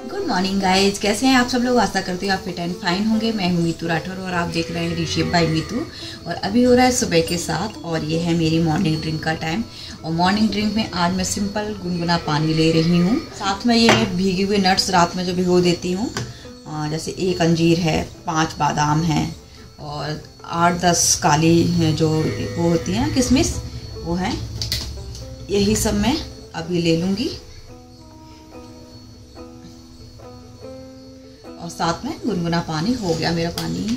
Good morning guys कैसे हैं आप सब लोग? आशा करती हूँ आप फिट एंड फाइन होंगे। मैं हूँ मीतू राठौर और आप देख रहे हैं रिशेप बाई मीतू। और अभी हो रहा है सुबह के साथ और ये है मेरी मॉर्निंग ड्रिंक का टाइम और मॉर्निंग ड्रिंक में आज मैं सिंपल गुनगुना पानी ले रही हूँ। साथ में ये भीगे हुए नट्स रात में जो भिगो देती हूँ। जैसे एक अंजीर है, पाँच बादाम हैं और आठ दस काली जो वो होती हैं किशमिश, वो हैं। यही सब मैं अभी ले लूँगी। साथ में गुनगुना पानी, हो गया मेरा पानी।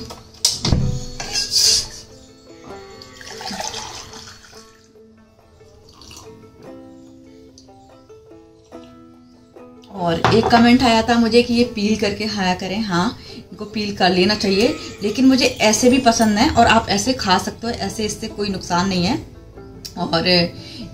और एक कमेंट आया था मुझे कि ये पील करके खाया करें। हाँ इनको पील कर लेना चाहिए, लेकिन मुझे ऐसे भी पसंद है और आप ऐसे खा सकते हो, ऐसे इससे कोई नुकसान नहीं है। और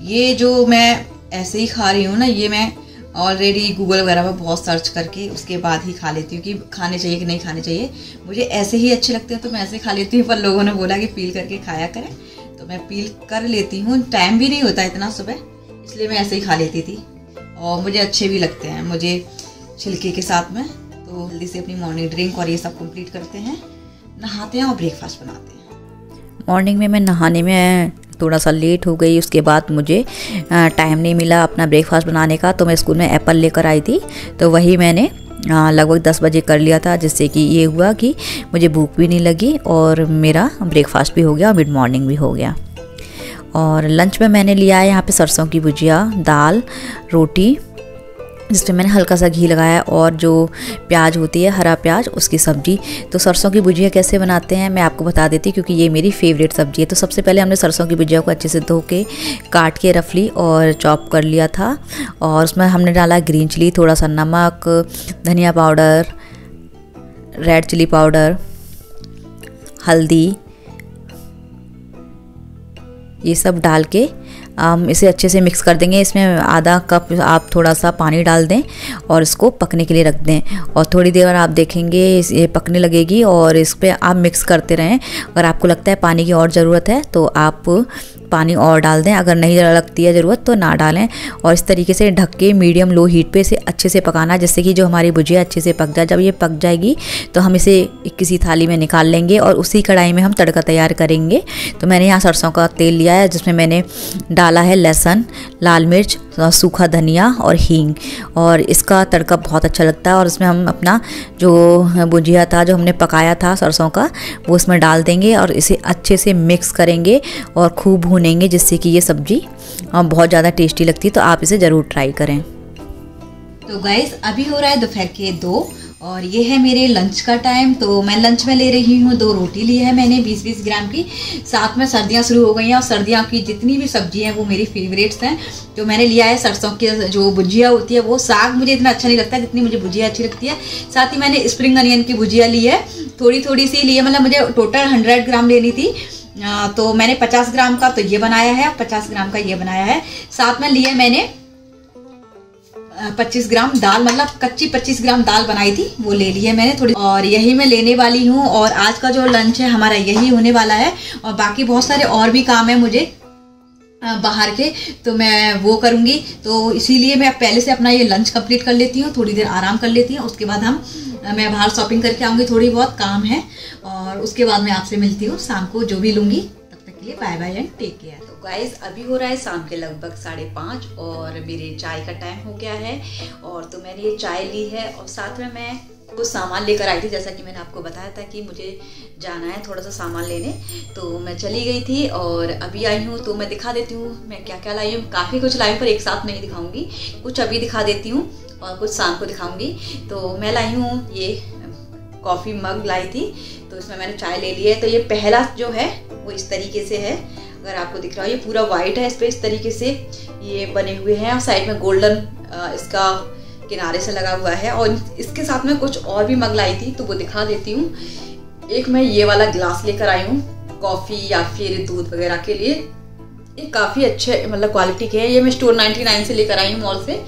ये जो मैं ऐसे ही खा रही हूँ ना, ये मैं ऑलरेडी गूगल वगैरह पर बहुत सर्च करके उसके बाद ही खा लेती हूँ कि खाने चाहिए कि नहीं खाने चाहिए। मुझे ऐसे ही अच्छे लगते हैं तो मैं ऐसे खा लेती हूँ, पर लोगों ने बोला कि पील करके खाया करें। तो मैं पील कर लेती हूँ। टाइम भी नहीं होता इतना सुबह, इसलिए मैं ऐसे ही खा लेती थी। और मुझे अच्छे भी लगते हैं, मुझे छिलके के साथ में। तो जल्दी से अपनी मॉर्निंग ड्रिंक और ये सब कंप्लीट करते हैं। नहाते हैं और ब्रेकफास्ट बनाते हैं। मॉर्निंग में मैं नहाने में थोड़ा सा लेट हो गई, उसके बाद मुझे टाइम नहीं मिला अपना ब्रेकफास्ट बनाने का तो मैं स्कूल में एप्पल लेकर आई थी। तो वही मैंने लगभग दस बजे कर लिया था, जिससे कि ये हुआ कि मुझे भूख भी नहीं लगी और मेरा ब्रेकफास्ट भी हो गया और मिड मॉर्निंग भी हो गया। और लंच में मैंने लिया है यहाँ पे सरसों की भुजिया, दाल, रोटी जिसमें मैंने हल्का सा घी लगाया और जो प्याज होती है, हरा प्याज, उसकी सब्ज़ी। तो सरसों की भुजिया कैसे बनाते हैं, मैं आपको बता देती क्योंकि ये मेरी फेवरेट सब्ज़ी है। तो सबसे पहले हमने सरसों की भुजिया को अच्छे से धो के काट के रफली और चॉप कर लिया था। और उसमें हमने डाला ग्रीन चिली थोड़ा सा नमक, धनिया पाउडर रेड चिली पाउडर हल्दी, ये सब डाल के हम इसे अच्छे से मिक्स कर देंगे। इसमें आधा कप आप थोड़ा सा पानी डाल दें और इसको पकने के लिए रख दें। और थोड़ी देर आप देखेंगे ये पकने लगेगी और इस पर आप मिक्स करते रहें। अगर आपको लगता है पानी की और ज़रूरत है तो आप पानी और डाल दें। अगर नहीं लगती है ज़रूरत तो ना डालें। और इस तरीके से ढक के मीडियम लो हीट पे इसे अच्छे से पकाना, जिससे कि जो हमारी भुजिया अच्छे से पक जाए। जब ये पक जाएगी तो हम इसे किसी थाली में निकाल लेंगे और उसी कढ़ाई में हम तड़का तैयार करेंगे। तो मैंने यहाँ सरसों का तेल लिया है, जिसमें मैंने डाला है लहसुन, लाल मिर्च सूखा धनिया और हींग। और इसका तड़का बहुत अच्छा लगता है और इसमें हम अपना जो भुजिया था, जो हमने पकाया था सरसों का, वो उसमें डाल देंगे और इसे अच्छे से मिक्स करेंगे और खूब भूनेंगे, जिससे कि ये सब्ज़ी बहुत ज़्यादा टेस्टी लगती है। तो आप इसे ज़रूर ट्राई करें। तो गैस अभी हो रहा है दोपहर के दो। और ये है मेरे लंच का टाइम तो मैं लंच में ले रही हूँ दो रोटी ली है मैंने 20-20 ग्राम की। साथ में सर्दियाँ शुरू हो गई हैं और सर्दियों की जितनी भी सब्ज़ी हैं वो मेरी फेवरेट्स हैं। जो मैंने लिया है सरसों की, जो भुजिया होती है वो साग मुझे इतना अच्छा नहीं लगता जितनी मुझे भुजिया अच्छी लगती है। साथ ही मैंने स्प्रिंग अनियन की भुजिया ली है। थोड़ी थोड़ी सी ली है मतलब मुझे टोटल हंड्रेड ग्राम लेनी थी। तो मैंने पचास ग्राम का तो ये बनाया है, पचास ग्राम का ये बनाया है। साथ में लिए मैंने पच्चीस ग्राम दाल मतलब कच्ची पच्चीस ग्राम दाल बनाई थी, वो ले ली है मैंने थोड़ी। और यही मैं लेने वाली हूँ, और आज का जो लंच है हमारा यही होने वाला है, और बाकी बहुत सारे और भी काम है मुझे बाहर के तो मैं वो करूँगी। तो इसीलिए मैं पहले से अपना ये लंच कंप्लीट कर लेती हूँ, थोड़ी देर आराम कर लेती हूँ, उसके बाद हम मैं बाहर शॉपिंग करके आऊँगी, थोड़ी बहुत काम है, और उसके बाद मैं आपसे मिलती हूँ, शाम को जो भी लूँगी, तब तक के लिए bye bye and take care guys अभी हो रहा है शाम के लगभग साढ़े पाँच और मेरे चाय का टाइम हो गया है और तो मैंने ये चाय ली है और साथ में मैं कुछ सामान लेकर आई थी, जैसा कि मैंने आपको बताया था कि मुझे जाना है थोड़ा सा सामान लेने। तो मैं चली गई थी और अभी आई हूँ तो मैं दिखा देती हूँ मैं क्या क्या लाई हूँ। काफ़ी कुछ लाई पर एक साथ नहीं दिखाऊँगी। कुछ अभी दिखा देती हूँ और कुछ शाम को दिखाऊँगी। तो मैं लाई हूँ ये कॉफ़ी मग लाई थी तो इसमें मैंने चाय ले ली है। तो ये पहला जो है, वो इस तरीके से है। अगर आपको दिख रहा हो, ये पूरा वाइट है, इस पर इस तरीके से ये बने हुए हैं। और साइड में गोल्डन इसका किनारे से लगा हुआ है। और इसके साथ में कुछ और भी मंगलाई थी तो वो दिखा देती हूँ। एक मैं ये वाला ग्लास लेकर आई हूँ कॉफ़ी या फिर दूध वगैरह के लिए। ये काफ़ी अच्छे मतलब क्वालिटी के हैं। ये मैं स्टोर 99 से लेकर आई हूँ मॉल से।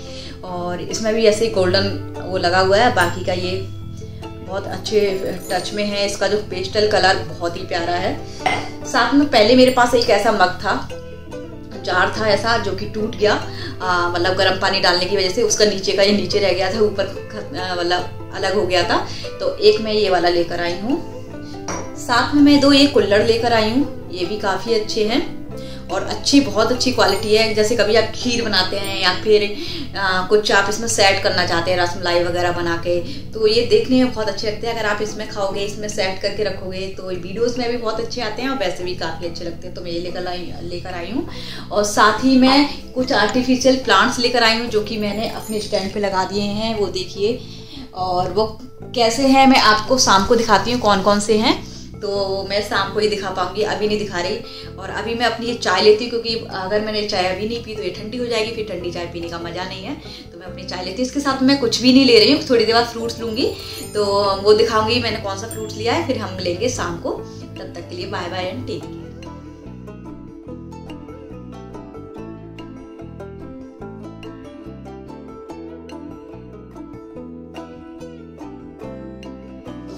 और इसमें भी ऐसे गोल्डन वो लगा हुआ है। बाकी का ये बहुत अच्छे टच में है। इसका जो पेस्टल कलर बहुत ही प्यारा है। साथ में पहले मेरे पास एक ऐसा मग था। जार था ऐसा जो कि टूट गया। मतलब गर्म पानी डालने की वजह से उसका नीचे का ये नीचे रह गया था। ऊपर मतलब अलग हो गया था। तो एक मैं ये वाला लेकर आई हूँ। साथ में मैं दो ये कुल्लड़ लेकर आई हूँ। ये भी काफ़ी अच्छे हैं। और अच्छी बहुत अच्छी क्वालिटी है। जैसे कभी आप खीर बनाते हैं या फिर आ, कुछ आप इसमें सेट करना चाहते हैं रसमलाई वगैरह बना के तो ये देखने में बहुत अच्छे लगते हैं। अगर आप इसमें खाओगे इसमें सेट करके रखोगे तो वीडियोस में भी बहुत अच्छे आते हैं और वैसे भी काफ़ी अच्छे लगते हैं। तो मैं ये लेकर आई लेकर आई हूँ। और साथ ही मैं कुछ आर्टिफिशियल प्लांट्स लेकर आई हूँ जो कि मैंने अपने स्टैंड पर लगा दिए हैं वो देखिए। और वो कैसे हैं मैं आपको शाम को दिखाती हूँ कौन कौन से हैं। तो मैं शाम को ही दिखा पाऊँगी, अभी नहीं दिखा रही। और अभी मैं अपनी ये चाय लेती हूँ, क्योंकि अगर मैंने चाय अभी नहीं पी तो ये ठंडी हो जाएगी, फिर ठंडी चाय पीने का मज़ा नहीं है। तो मैं अपनी चाय लेती हूँ। इसके साथ मैं कुछ भी नहीं ले रही हूँ, थोड़ी देर बाद फ्रूट्स लूँगी। तो वो दिखाऊँगी मैंने कौन सा फ्रूट्स लिया है, फिर हम लेंगे शाम को। तब तक के लिए bye bye and take care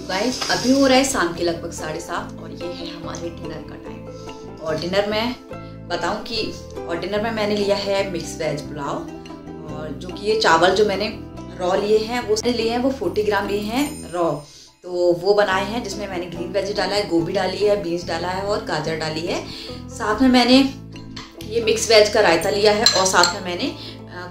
guys अभी हो रहा है शाम के लगभग साढ़े सात और ये है हमारे डिनर का टाइम और डिनर में बताऊँ कि, और डिनर में मैंने लिया है मिक्स वेज पुलाव और जो कि ये चावल जो मैंने रॉ लिए हैं, वो मैंने लिए हैं, वो फोर्टी ग्राम लिए हैं रॉ तो वो बनाए हैं जिसमें मैंने ग्रीन वेज डाला है, गोभी डाली है बीन्स डाला है और गाजर डाली है. साथ में मैंने ये मिक्स वेज का रायता लिया है और साथ में मैंने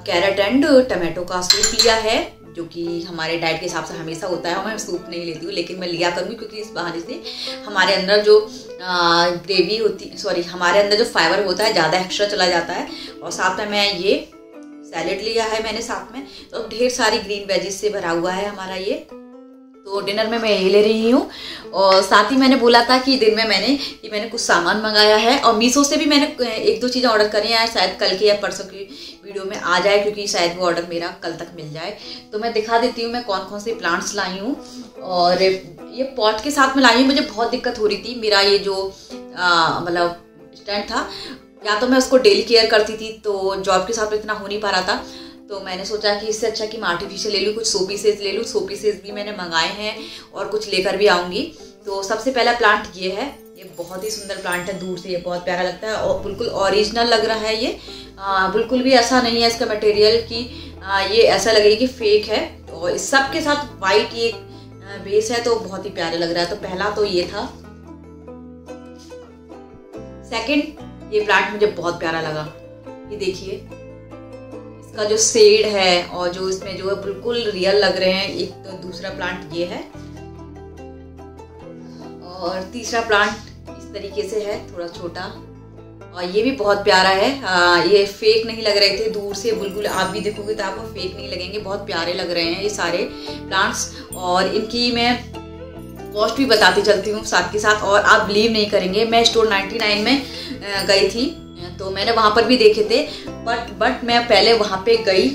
कैरेट एंड टमाटो का सूप लिया है. जो कि हमारे डाइट के हिसाब से हमेशा होता है मैं सूप नहीं लेती हूँ, लेकिन मैं लिया करूँगी क्योंकि इस बहाने से हमारे अंदर जो ग्रेवी होती सॉरी हमारे अंदर जो फाइबर होता है, ज़्यादा एक्स्ट्रा चला जाता है, और साथ में मैं ये सैलेड लिया है मैंने साथ में तो ढेर सारी ग्रीन वेजिस से भरा हुआ है हमारा ये। तो डिनर में मैं यही ले रही हूँ। और साथ ही मैंने बोला था कि दिन में मैंने, कि मैंने कुछ सामान मंगाया है और मीशो से भी मैंने एक दो चीज़ें ऑर्डर करी हैं। शायद कल की या परसों की वीडियो में आ जाए, क्योंकि शायद वो ऑर्डर मेरा कल तक मिल जाए। तो मैं दिखा देती हूँ मैं कौन कौन से प्लांट्स लाई हूँ। और ये पॉट के साथ में लाई हूँ, मुझे बहुत दिक्कत हो रही थी। मेरा ये जो मतलब स्टैंड था, या तो मैं उसको डेली केयर करती थी तो जॉब के साथ में इतना हो नहीं पा रहा था। तो मैंने सोचा कि इससे अच्छा कि मैं आर्टिफिशियल ले लूँ कुछ सो पीसेज ले लूँ। सो पीसेज भी मैंने मंगाए हैं और कुछ लेकर भी आऊँगी। तो सबसे पहला प्लांट ये है। ये बहुत ही सुंदर प्लांट है दूर से ये बहुत प्यारा लगता है और बिल्कुल ओरिजिनल लग रहा है ये। आ, बिल्कुल भी ऐसा नहीं है इसका मटेरियल कि ये ऐसा लगे कि फेक है। और इस सब के साथ वाइट ये बेस है तो बहुत ही प्यारा लग रहा है। तो पहला तो ये था। सेकंड ये प्लांट मुझे बहुत प्यारा लगा। ये देखिए। का जो सेड है और जो इसमें जो है बिल्कुल रियल लग रहे हैं एक तो दूसरा प्लांट ये है। और तीसरा प्लांट इस तरीके से है थोड़ा छोटा। और ये भी बहुत प्यारा है। आ, ये फेक नहीं लग रहे थे दूर से बिल्कुल आप भी देखोगे तो आपको फेक नहीं लगेंगे बहुत प्यारे लग रहे हैं ये सारे प्लांट्स और इनकी मैं कॉस्ट भी बताती चलती हूँ साथ के साथ और आप बिलीव नहीं करेंगे। मैं स्टोर 99 में गई थी। तो मैंने वहाँ पर भी देखे थे बट बट मैं पहले वहाँ पे गई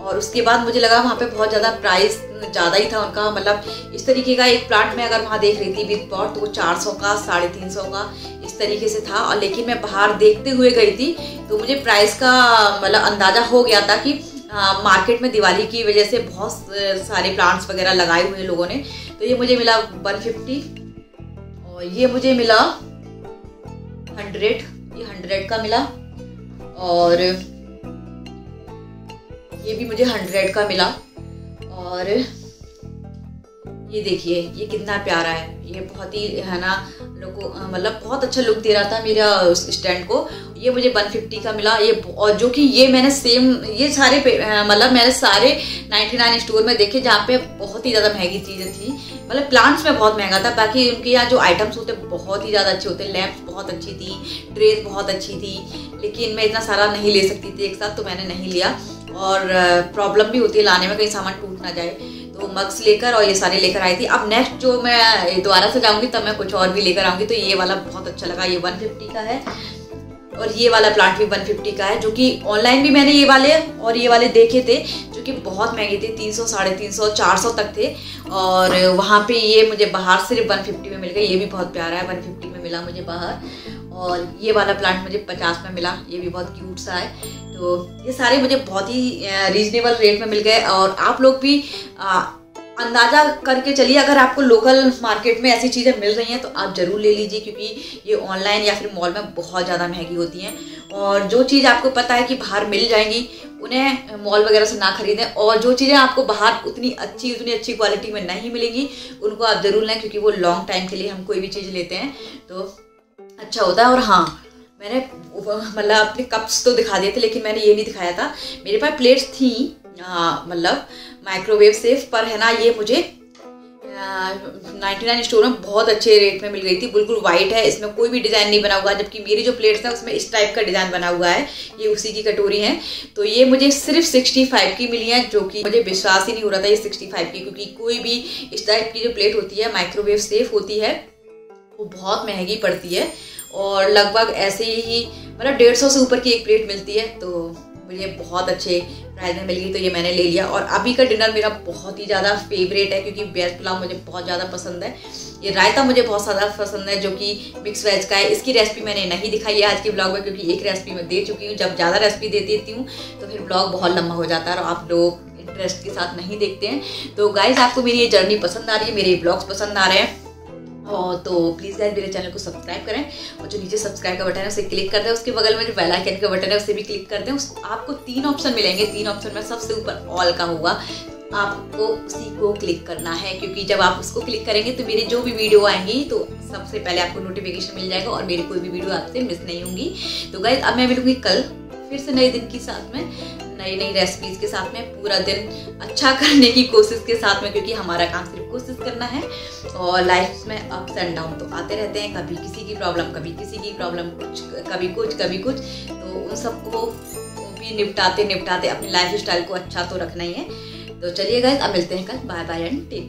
और उसके बाद मुझे लगा वहाँ पे बहुत ज़्यादा प्राइस ज़्यादा ही था उनका मतलब इस तरीके का एक प्लांट मैं अगर वहाँ देख रही थी विद पॉट तो वो चार सौ का साढ़े तीन सौ का इस तरीके से था। और लेकिन मैं बाहर देखते हुए गई थी तो मुझे प्राइस का मतलब अंदाज़ा हो गया था कि आ, मार्केट में दिवाली की वजह से बहुत सारे प्लांट्स वगैरह लगाए हुए लोगों ने। तो ये मुझे मिला वन फिफ्टी और ये मुझे मिला हंड्रेड ये हंड्रेड का मिला और ये भी मुझे हंड्रेड का मिला और ये देखिए, ये कितना प्यारा है। ये बहुत ही, है ना, लोगों मतलब बहुत अच्छा लुक दे रहा था मेरा उस स्टैंड को। ये मुझे 150 का मिला। ये और जो कि ये मैंने सेम ये सारे मतलब मैंने सारे 99 स्टोर में देखे जहाँ पे बहुत ही ज़्यादा महँगी चीज़ें थी। मतलब प्लांट्स में बहुत महँगा था, बाकी उनके यहाँ जो आइटम्स होते बहुत ही ज़्यादा अच्छे होते लैम्प बहुत अच्छी थी ड्रेस बहुत अच्छी थी, लेकिन मैं इतना सारा नहीं ले सकती थी एक साथ तो मैंने नहीं लिया। और प्रॉब्लम भी होती है लाने में, कहीं सामान टूट ना जाए। तो मग्स लेकर और ये सारे लेकर आई थी। अब नेक्स्ट जो मैं दोबारा से जाऊँगी तब मैं कुछ और भी लेकर आऊँगी। तो ये वाला बहुत अच्छा लगा, ये 150 का है। और ये वाला प्लांट भी 150 का है जो कि ऑनलाइन भी मैंने ये वाले और ये वाले देखे थे जो कि बहुत महँगे थे तीन सौ साढ़े तीन सौ चार सौ तक थे। और वहाँ पे ये मुझे बाहर सिर्फ़ 150 में मिल गया ये भी बहुत प्यारा है 150 में मिला मुझे बाहर। और ये वाला प्लांट मुझे पचास में मिला ये भी बहुत क्यूट सा है। तो ये सारे मुझे बहुत ही रीजनेबल रेट में मिल गए। और आप लोग भी आ, अंदाज़ा करके चलिए, अगर आपको लोकल मार्केट में ऐसी चीज़ें मिल रही हैं तो आप ज़रूर ले लीजिए, क्योंकि ये ऑनलाइन या फिर मॉल में बहुत ज़्यादा महँगी होती हैं। और जो चीज़ आपको पता है कि बाहर मिल जाएँगी, उन्हें मॉल वगैरह से ना खरीदें। और जो चीज़ें आपको बाहर उतनी अच्छी उतनी अच्छी क्वालिटी में नहीं मिलेंगी, उनको आप ज़रूर लें, क्योंकि वो लॉन्ग टाइम के लिए हम कोई भी चीज़ लेते हैं तो अच्छा होता है। और हाँ मैंने मतलब अपने कप्स तो दिखा दिए थे, लेकिन मैंने ये नहीं दिखाया था। मेरे पास प्लेट्स थी मतलब माइक्रोवेव सेफ़ पर है ना, ये मुझे नाइन्टी नाइन स्टोर में बहुत अच्छे रेट में मिल गई थी। बिल्कुल वाइट है, इसमें कोई भी डिज़ाइन नहीं बना हुआ, जबकि मेरी जो प्लेट्स है, उसमें इस टाइप का डिज़ाइन बना हुआ है। ये उसी की कटोरी है। तो ये मुझे सिर्फ़ सिक्सटी फाइव की मिली है, जो कि मुझे विश्वास ही नहीं हो रहा था ये सिक्सटी फाइव की, क्योंकि कोई भी इस टाइप की जो प्लेट होती है माइक्रोवेव सेफ़ होती है, वो बहुत महँगी पड़ती है। और लगभग ऐसे ही मतलब डेढ़ सौ से ऊपर की एक प्लेट मिलती है तो मुझे बहुत अच्छे प्राइस में मिल गई तो ये मैंने ले लिया। और अभी का डिनर मेरा बहुत ही ज़्यादा फेवरेट है, क्योंकि वेज पुलाव मुझे बहुत ज़्यादा पसंद है। ये रायता मुझे बहुत ज़्यादा पसंद है, जो कि मिक्स वेज का है। इसकी रेसिपी मैंने नहीं दिखाई है आज के ब्लॉग में, क्योंकि एक रेसिपी मैं दे चुकी हूँ। जब ज़्यादा रेसिपी दे देती हूँ तो फिर ब्लॉग बहुत लंबा हो जाता है और आप लोग इंटरेस्ट के साथ नहीं देखते हैं। तो गाइज़ आपको मेरी ये जर्नी पसंद आ रही है, मेरे ब्लॉग्स पसंद आ रहे हैं। और तो प्लीज़ गाइस मेरे चैनल को सब्सक्राइब करें और जो नीचे सब्सक्राइब का बटन है, उसे क्लिक कर दें। उसके बगल में जो बेल आइकन का बटन है, उसे भी क्लिक कर दें। उस, आपको तीन ऑप्शन मिलेंगे। तीन ऑप्शन में सबसे ऊपर ऑल का होगा। आपको उसी को क्लिक करना है, क्योंकि जब आप उसको क्लिक करेंगे तो मेरी जो भी वीडियो आएँगी तो सबसे पहले आपको नोटिफिकेशन मिल जाएगा और मेरी कोई भी वीडियो आपसे मिस नहीं होंगी। तो गाइज़ अब मैं मिलूँगी कल, फिर से नए दिन के साथ में। नई नई रेसिपीज़ के साथ में पूरा दिन अच्छा करने की कोशिश के साथ में, क्योंकि हमारा काम सिर्फ़ कोशिश करना है और लाइफ में अप्स एंड डाउन तो आते रहते हैं। कभी किसी की प्रॉब्लम कभी किसी की प्रॉब्लम कुछ, कभी कुछ कभी कुछ। तो उन सबको भी निपटाते निपटाते अपनी लाइफ स्टाइल को अच्छा तो रखना ही है। तो चलिए गाइज़ अब मिलते हैं कल। Bye bye and take care